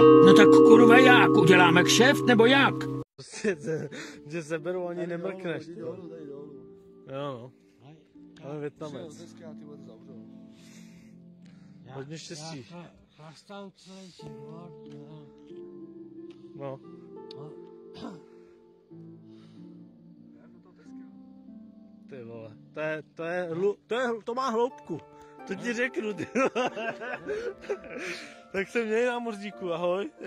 No tak kurva jak? Uděláme kšeft nebo jak? Prostě, že seberou ani nemrkneš. Jo no, ale Větnamec. Hodně štěstí. Chlastám celý život, no. Ty vole, to je, to je, to je, to má hloubku. To ti řeknu, ty tak se měj na mořdíku, ahoj.